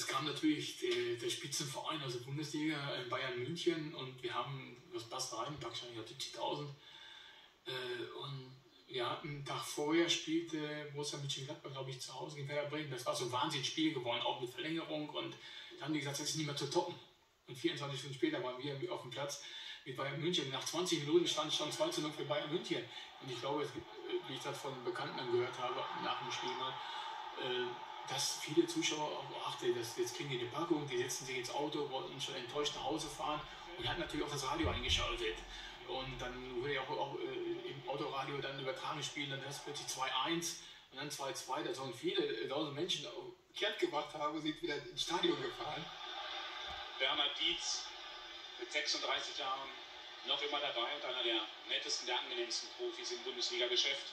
es kam natürlich der, der Spitzenverein, also Bundesliga, in Bayern München und wir haben, was passt rein, wahrscheinlich 70.000. Äh, und ja, einen Tag vorher spielte Borussia Mönchengladbach, glaube ich, zu Hause gegen Werder Bremen. Das war so ein Wahnsinnsspiel geworden, auch mit Verlängerung. Und da haben die gesagt, das ist nicht mehr zu toppen. Und 24 Stunden später waren wir auf dem Platz mit Bayern München. Nach 20 Minuten stand schon 2 zu 0 für Bayern München. Und ich glaube, wie ich das von Bekannten gehört habe nach dem Spiel mal, äh, dass viele Zuschauer auch, ach, jetzt kriegen die eine Packung, die setzen sich ins Auto, wollten schon enttäuscht nach Hause fahren und hatten natürlich auch das Radio eingeschaltet. Und dann wurde ja auch, auch äh, im Autoradio dann übertragen spielen, dann das plötzlich 2-1 und dann 2-2. Da sollen viele äh, tausend Menschen kehrt gebracht haben, sind wieder ins Stadion gefahren. Bernhard Dietz mit 36 Jahren noch immer dabei und einer der nettesten, der angenehmsten Profis im Bundesliga-Geschäft.